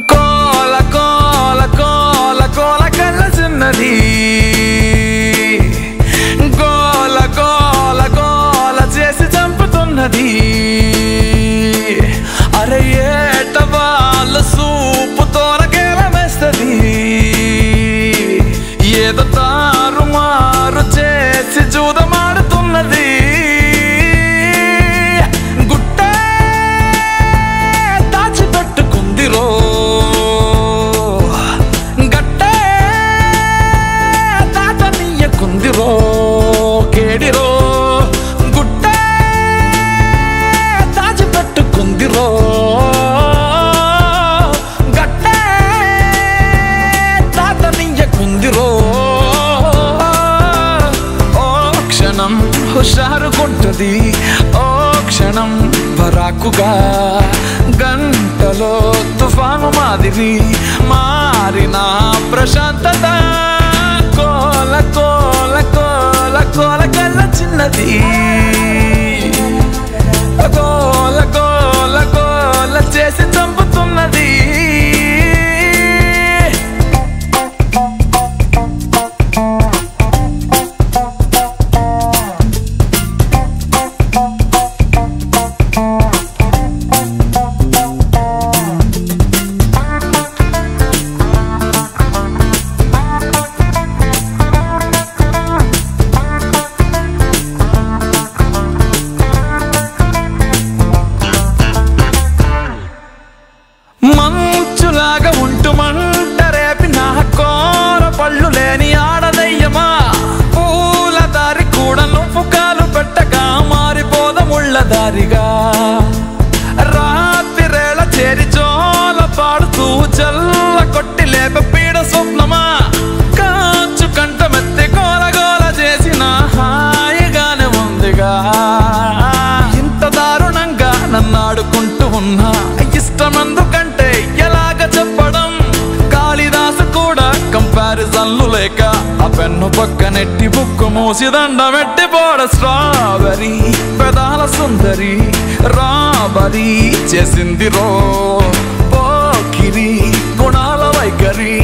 con గట్టే దాటనీయకుందిరో ఓ క్షణం హుషారుకుంటది ఓ క్షణం పరాకుగా గంటలో తుఫాను మాదిరి మారిన ప్రశాంతత. కోల కోల కోల కోల కల్ల చిన్నది. లాగా ఉంటుమంట రేపి నా కోర పళ్ళు లేని ఆడదయ్యమా? పూల దారి కూడా నువ్వు కాలు పెట్టగా మారిపోద ముళ్ళ దారిగా. రాత్రిరేళ చేరి చోల పాడుతూ చల్ల కొట్టి లేప పీడ స్వప్నమా? కాచు కంట మెత్తి గోలగోల చేసిన హాయిగానే ఉందిగా. ఇంత దారుణంగా నన్ను ఆడుకుంటూ ఉన్నా కళ్ళు లేక ఆ పెన్ను పక్కనెట్టి బుక్కు మూసి దండమెట్టి పోడ స్ట్రాబెరీ. పెదాల సుందరి రాబరి చేసింది రో పోకిరి గుణాల వైఖరి.